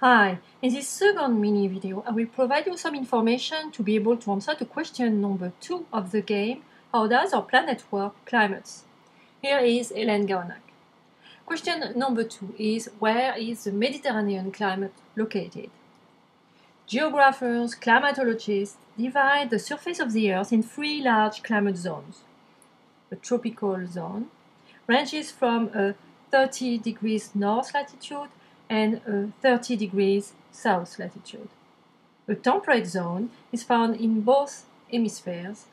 Hi, in this second mini video I will provide you some information to be able to answer the question number 2 of the game How does our planet work climates? Here is Hélène Gaonac'h. Question number 2 is Where is the Mediterranean climate located? Geographers, climatologists divide the surface of the Earth in three large climate zones. The tropical zone ranges from a 30 degrees north latitude and uh, 30 degrees south latitude. A temperate zone is found in both hemispheres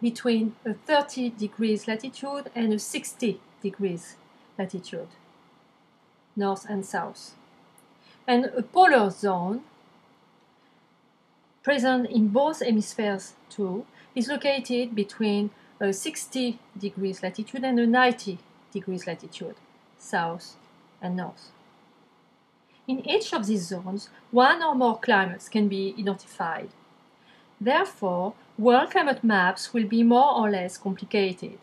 between a 30 degrees latitude and a 60 degrees latitude, north and south. And a polar zone, present in both hemispheres too, is located between a 60 degrees latitude and a 90 degrees latitude, south and north. In each of these zones, one or more climates can be identified. Therefore, world climate maps will be more or less complicated.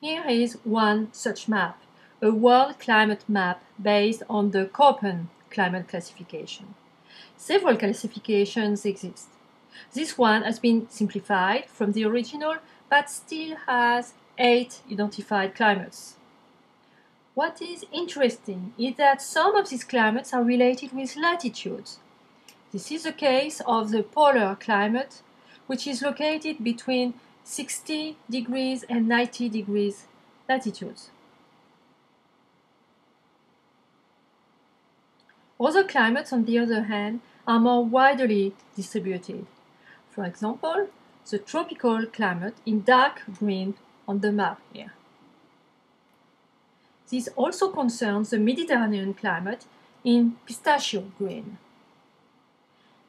Here is one such map, a world climate map based on the Köppen climate classification. Several classifications exist. This one has been simplified from the original but still has eight identified climates. What is interesting is that some of these climates are related with latitudes. This is the case of the polar climate, which is located between 60 degrees and 90 degrees latitudes. Other climates, on the other hand, are more widely distributed. For example, the tropical climate in dark green on the map here. This also concerns the Mediterranean climate in pistachio green.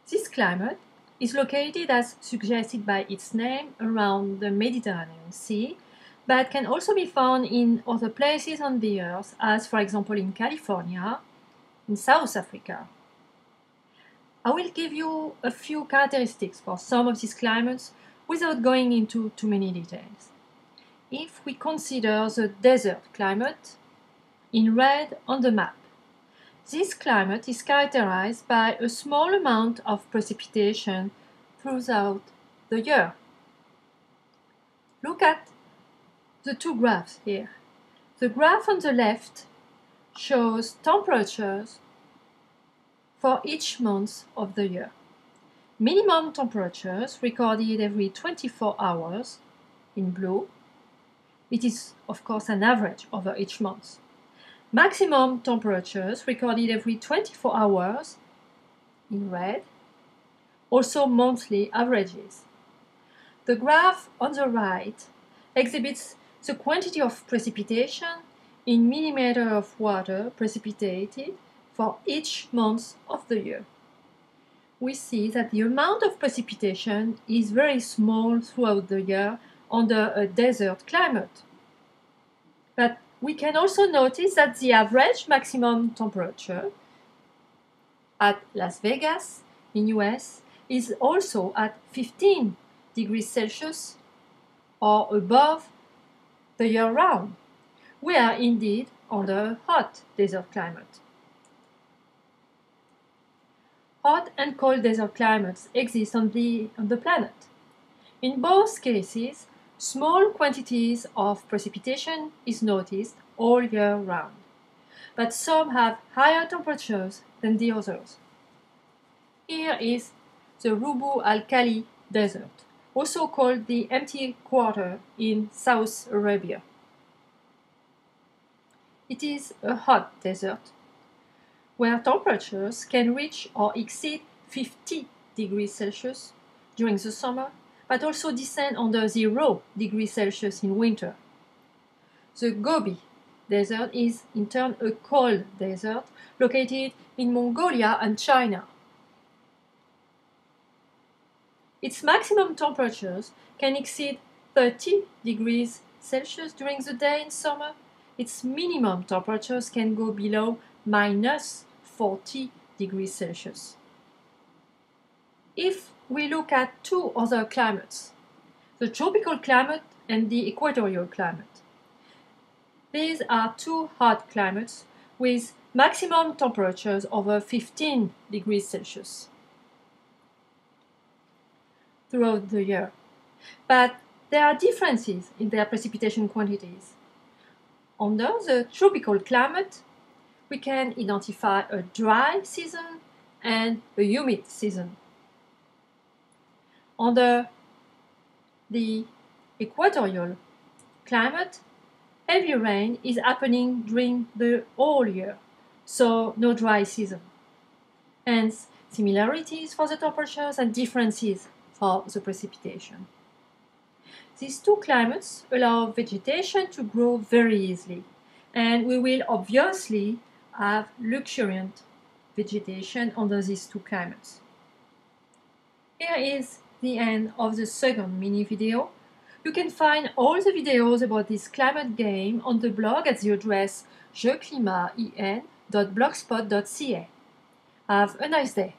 This climate is located as suggested by its name around the Mediterranean Sea, but can also be found in other places on the earth, as for example in California, in South Africa. I will give you a few characteristics for some of these climates without going into too many details. If we consider the desert climate, in red on the map. This climate is characterized by a small amount of precipitation throughout the year. Look at the two graphs here. The graph on the left shows temperatures for each month of the year. Minimum temperatures recorded every 24 hours in blue. It is, of course, an average over each month. Maximum temperatures recorded every 24 hours in red, also monthly averages. The graph on the right exhibits the quantity of precipitation in millimeter of water precipitated for each month of the year. We see that the amount of precipitation is very small throughout the year under a desert climate. But we can also notice that the average maximum temperature at Las Vegas in US is also at 15 degrees Celsius or above the year round. We are indeed under a hot desert climate. Hot and cold desert climates exist on the, on the planet. In both cases, Small quantities of precipitation is noticed all year round, but some have higher temperatures than the others. Here is the Rub' al-Khali Desert, also called the Empty Quarter in South Arabia. It is a hot desert where temperatures can reach or exceed 50 degrees Celsius during the summer but also descend under 0 degrees Celsius in winter. The Gobi Desert is in turn a cold desert located in Mongolia and China. Its maximum temperatures can exceed 30 degrees Celsius during the day in summer. Its minimum temperatures can go below minus 40 degrees Celsius. If we look at two other climates, the tropical climate and the equatorial climate. These are two hot climates with maximum temperatures over 15 degrees Celsius throughout the year. But there are differences in their precipitation quantities. Under the tropical climate, we can identify a dry season and a humid season. Under the equatorial climate, heavy rain is happening during the whole year, so no dry season. Hence, similarities for the temperatures and differences for the precipitation. These two climates allow vegetation to grow very easily, and we will obviously have luxuriant vegetation under these two climates. Here is the end of the second mini video. You can find all the videos about this climate game on the blog at the address jeuclimatsen.blogspot.ca. Have a nice day.